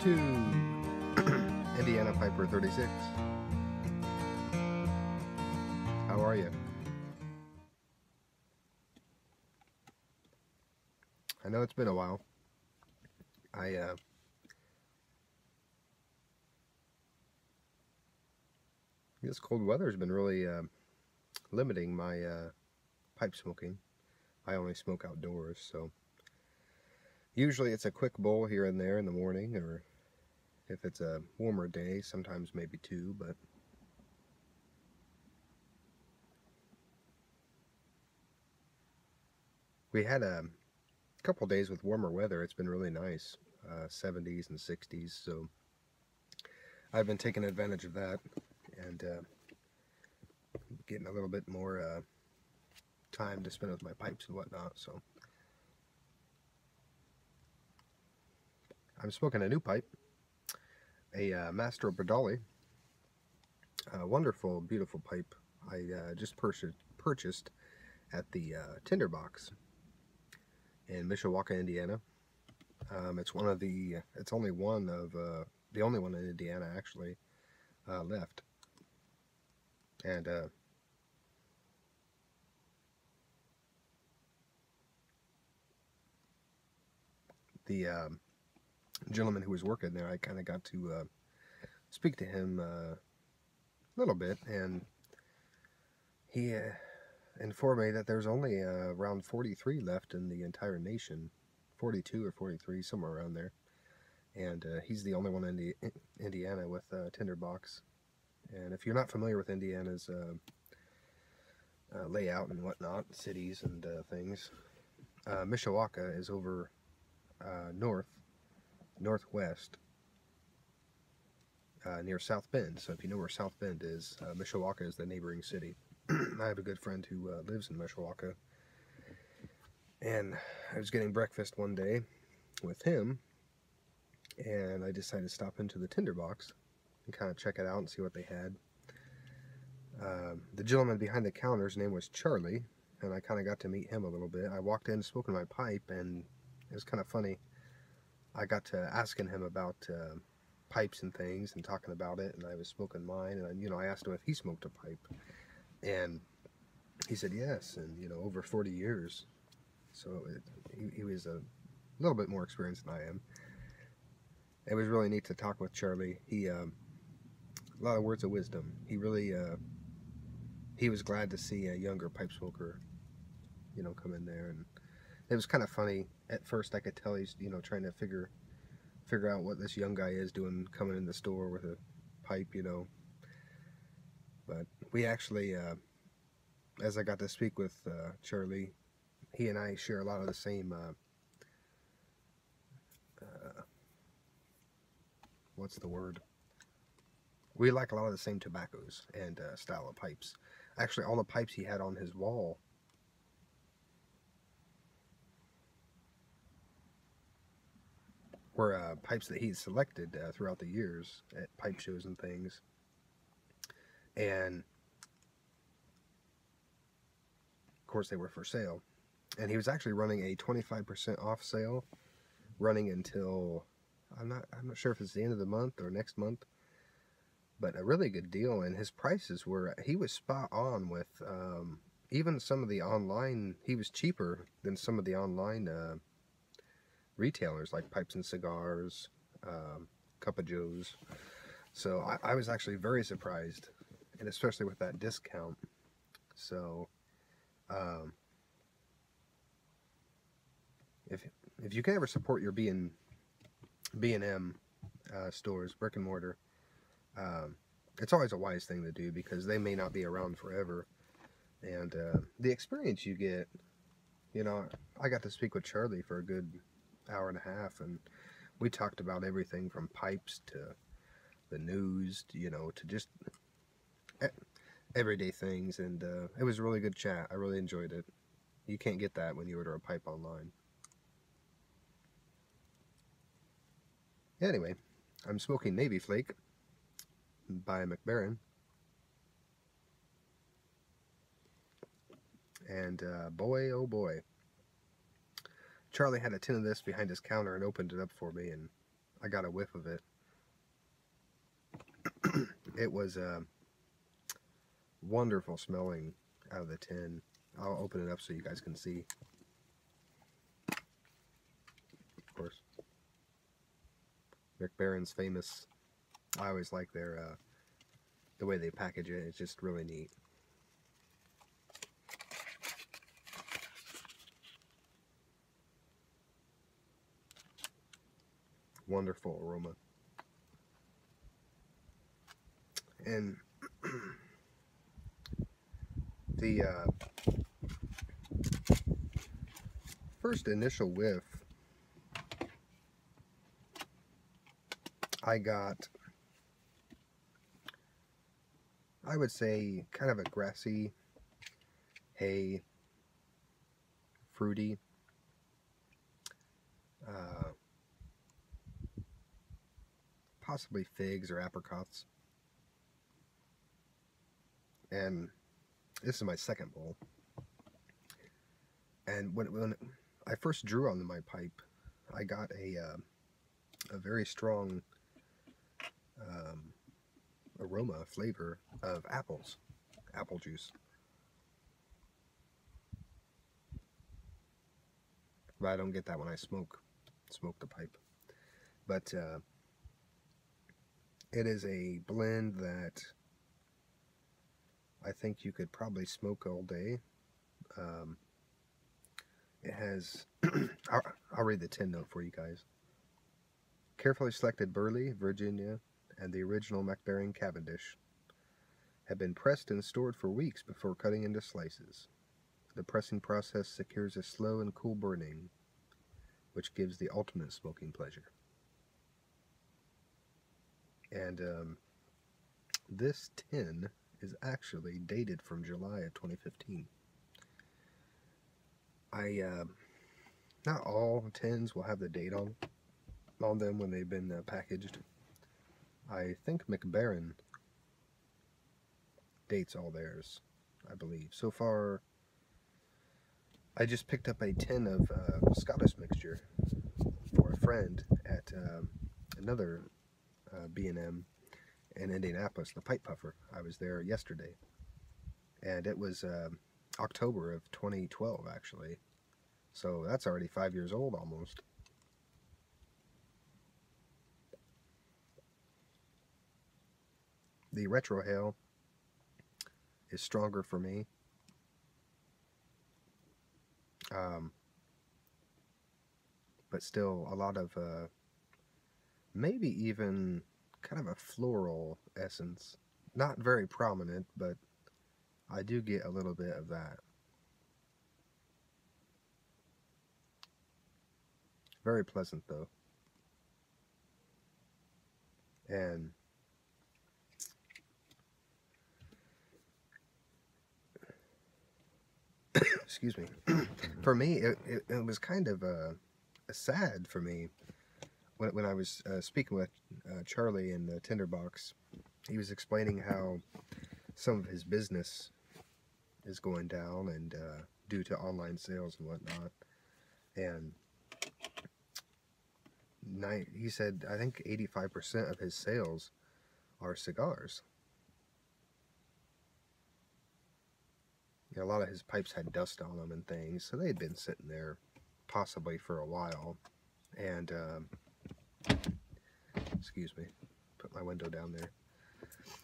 to Indiana Piper 36. How are you? I know it's been a while. I uh, this cold weather has been really uh, limiting my uh, pipe smoking. I only smoke outdoors, so usually it's a quick bowl here and there in the morning, or if it's a warmer day, sometimes maybe two, but we had a couple days with warmer weather. It's been really nice, uh, 70s and 60s, so I've been taking advantage of that and uh, getting a little bit more uh, time to spend with my pipes and whatnot. So I'm smoking a new pipe, a uh, Mastro Beraldi, a wonderful, beautiful pipe I uh, just purchased purchased at the uh, Tinderbox in Mishawaka, Indiana. Um, it's one of the, it's only one of, uh, the only one in Indiana actually uh, left. And uh, the um, gentleman who was working there, I kind of got to uh, speak to him uh, a little bit, and he uh, informed me that there's only uh, around 43 left in the entire nation, 42 or 43, somewhere around there, and uh, he's the only one in the, Indiana with uh, Tinderbox. And if you're not familiar with Indiana's layout and whatnot, cities and things, Mishawaka is over north, northwest, uh, near South Bend. So if you know where South Bend is, uh, Mishawaka is the neighboring city. I have a good friend who uh, lives in Mishawaka. And I was getting breakfast one day with him, and I decided to stop into the Tinderbox and kind of check it out and see what they had. Um, the gentleman behind the counter's name was Charlie, and I kind of got to meet him a little bit. I walked in, smoking my pipe, and it was kind of funny. I got to asking him about uh, pipes and things and talking about it, and I was smoking mine, and you know I asked him if he smoked a pipe, and he said yes, and you know over 40 years, so it, he, he was a little bit more experienced than I am. It was really neat to talk with Charlie. He um, a lot of words of wisdom. He really uh, he was glad to see a younger pipe smoker, you know, come in there and it was kind of funny at first. I could tell he's you know trying to figure figure out what this young guy is doing coming in the store with a pipe, you know. But we actually, uh, as I got to speak with uh, Charlie, he and I share a lot of the same. Uh, uh what's the word? We like a lot of the same tobaccos and uh, style of pipes. Actually, all the pipes he had on his wall were uh, pipes that he selected uh, throughout the years at pipe shows and things. And of course, they were for sale. And he was actually running a 25% off sale, running until I'm not I'm not sure if it's the end of the month or next month, but a really good deal. And his prices were he was spot on with um, even some of the online. He was cheaper than some of the online. Uh, retailers like Pipes and Cigars, um, Cup of Joe's. So I, I, was actually very surprised, and especially with that discount. So, um, if if you can ever support your B and B and M uh, stores, brick and mortar, um, it's always a wise thing to do because they may not be around forever, and uh, the experience you get. You know, I got to speak with Charlie for a good hour and a half, and we talked about everything from pipes to the news, to, you know, to just everyday things, and uh, it was a really good chat. I really enjoyed it. You can't get that when you order a pipe online. Anyway, I'm smoking Navy Flake by Mac Baren. And uh, boy, oh boy, Charlie had a tin of this behind his counter and opened it up for me, and I got a whiff of it. it was uh, wonderful smelling out of the tin. I'll open it up so you guys can see. Of course. Mac Baren's famous. I always like their uh, the way they package it. It's just really neat. Wonderful aroma. And the uh, first initial whiff I got I would say kind of a grassy hay fruity uh, possibly figs or apricots and this is my second bowl. And when, when I first drew on my pipe, I got a, uh, a very strong um, aroma, flavor of apples, apple juice. But I don't get that when I smoke, smoke the pipe. But uh, it is a blend that I think you could probably smoke all day. Um, it has, I'll, I'll read the tin note for you guys. Carefully selected Burley, Virginia, and the original Mac Cavendish have been pressed and stored for weeks before cutting into slices. The pressing process secures a slow and cool burning, which gives the ultimate smoking pleasure. And um, this tin is actually dated from July of 2015. I, uh, not all tins will have the date on, on them when they've been uh, packaged. I think Mac Baren dates all theirs, I believe. So far, I just picked up a tin of uh, Scottish mixture for a friend at uh, another uh, B&M in Indianapolis, the Pipe Puffer. I was there yesterday. And it was uh, October of 2012, actually. So that's already five years old almost. The retro retrohale is stronger for me. Um, but still a lot of uh, maybe even kind of a floral essence. Not very prominent, but I do get a little bit of that. Very pleasant though. And excuse me. for me, it, it, it, was kind of uh, sad for me when, when I was uh, speaking with uh, Charlie in the Tinderbox, he was explaining how some of his business is going down and uh, due to online sales and whatnot. And he said, I think 85% of his sales are cigars. A lot of his pipes had dust on them and things, so they had been sitting there possibly for a while. And um, Excuse me. Put my window down there.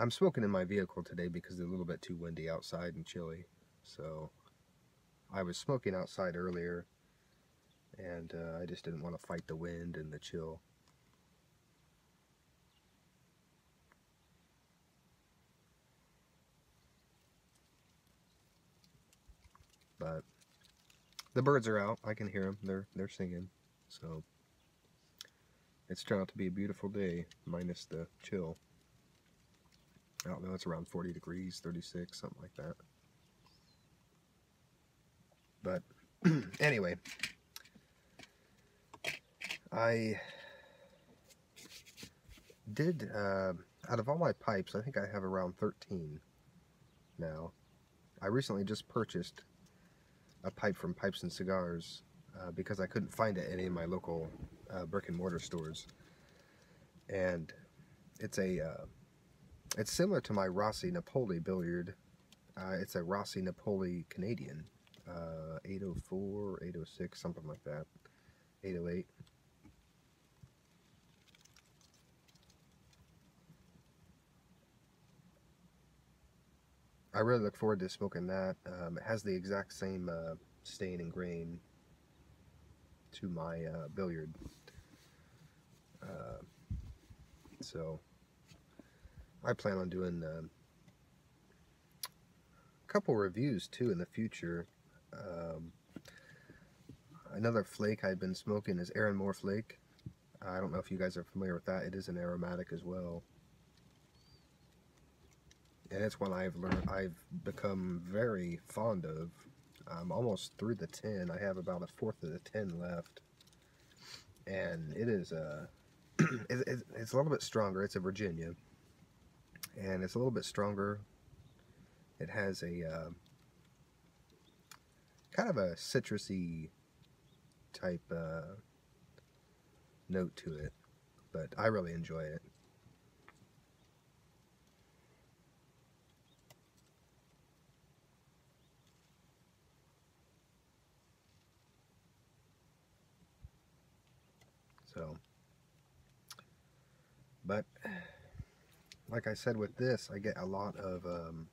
I'm smoking in my vehicle today because it's a little bit too windy outside and chilly. So I was smoking outside earlier and uh, I just didn't want to fight the wind and the chill. But the birds are out. I can hear them. They're they're singing. So it's turned out to be a beautiful day, minus the chill. I don't know, it's around 40 degrees, 36, something like that. But anyway, I did, uh, out of all my pipes, I think I have around 13 now. I recently just purchased a pipe from Pipes and Cigars uh, because I couldn't find it any of my local uh, brick and mortar stores. and it's a uh, it's similar to my Rossi Napoli billiard. Uh, it's a Rossi Napoli Canadian, uh, 804, 806, something like that, 808. I really look forward to smoking that. Um, it has the exact same uh, stain and grain to my uh, billiard. Uh, so I plan on doing um, a couple reviews too in the future. Um, another flake I've been smoking is Erinmore Flake. I don't know if you guys are familiar with that. It is an aromatic as well. And it's one I've learned, I've become very fond of. I'm almost through the 10. I have about a fourth of the 10 left. And it is a, it, it's a little bit stronger. It's a Virginia and it's a little bit stronger. It has a uh, kind of a citrusy type uh, note to it, but I really enjoy it. So, but like I said with this, I get a lot of um,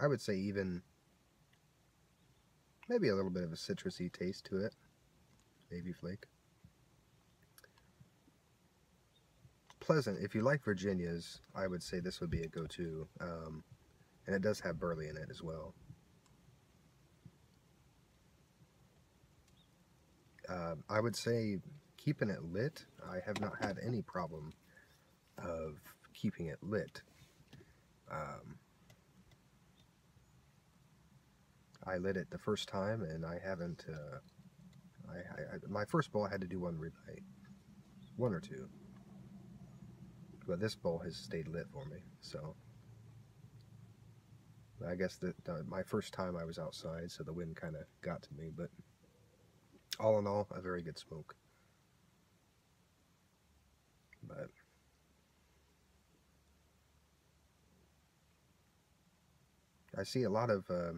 I would say even maybe a little bit of a citrusy taste to it. Navy flake. Pleasant. If you like Virginias, I would say this would be a go-to. Um, and it does have burley in it as well. uh, I would say keeping it lit, I have not had any problem of keeping it lit. Um, I lit it the first time and I haven't, uh, I, I, my first bowl I had to do one relight, one or two. But this bowl has stayed lit for me, so. I guess that uh, my first time I was outside, so the wind kind of got to me, but all in all, a very good smoke. But I see a lot of uh,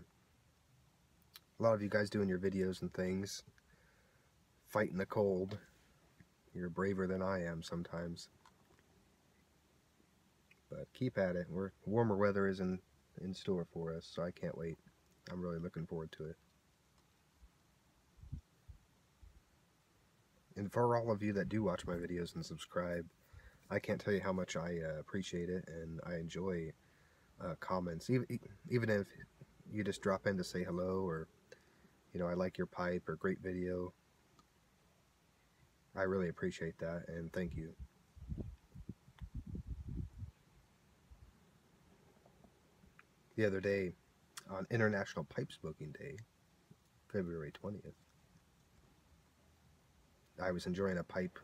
a lot of you guys doing your videos and things, fighting the cold. You're braver than I am sometimes. But keep at it. We're warmer weather is in in store for us, so I can't wait. I'm really looking forward to it. And for all of you that do watch my videos and subscribe, I can't tell you how much I uh, appreciate it and I enjoy uh, comments. Even, even if you just drop in to say hello or, you know, I like your pipe or great video. I really appreciate that and thank you. The other day, on International Pipe Smoking Day, February 20th, I was enjoying a pipe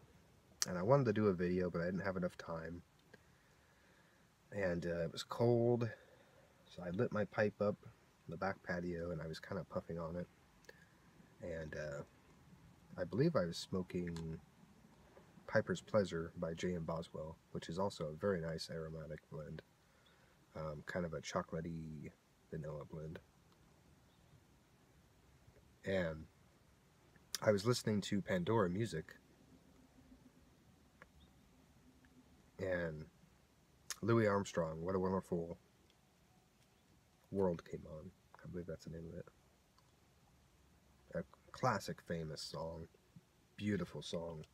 and I wanted to do a video but I didn't have enough time. And uh, it was cold so I lit my pipe up in the back patio and I was kind of puffing on it. And uh, I believe I was smoking Piper's Pleasure by J.M. Boswell which is also a very nice aromatic blend um, kind of a chocolatey vanilla blend and I was listening to Pandora music and Louis Armstrong, What a Wonderful World came on. I believe that's the name of it. A classic, famous song. Beautiful song.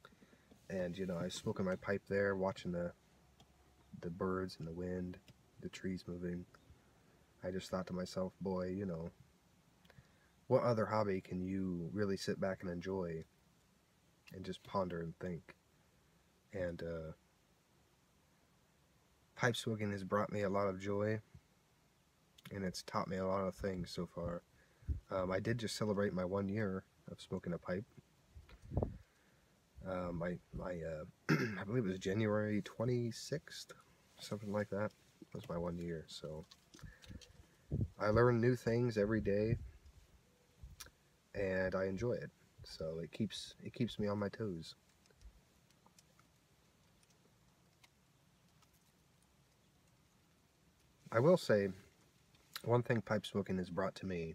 And, you know, I was smoking my pipe there, watching the, the birds and the wind, the trees moving. I just thought to myself, boy, you know, what other hobby can you really sit back and enjoy and just ponder and think? And uh, pipe smoking has brought me a lot of joy and it's taught me a lot of things so far. Um, I did just celebrate my one year of smoking a pipe. My, my uh, I believe it was January 26th, something like that. Was my one year, so I learn new things every day, and I enjoy it. So it keeps it keeps me on my toes. I will say, one thing pipe smoking has brought to me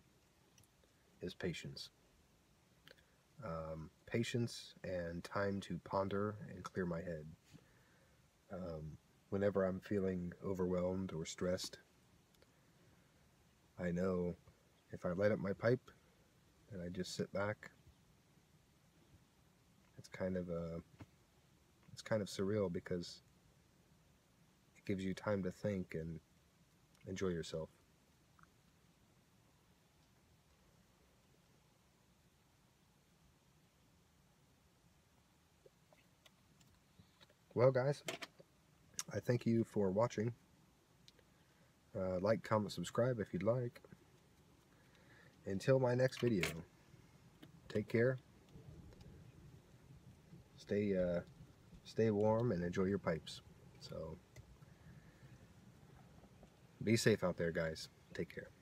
is patience. Um, patience and time to ponder and clear my head. Um, whenever I'm feeling overwhelmed or stressed, I know if I light up my pipe and I just sit back, it's kind of a, it's kind of surreal because it gives you time to think and enjoy yourself. Well, guys, I thank you for watching. Uh, like, comment, subscribe if you'd like. Until my next video, take care. Stay, uh, stay warm and enjoy your pipes. So, be safe out there, guys. Take care.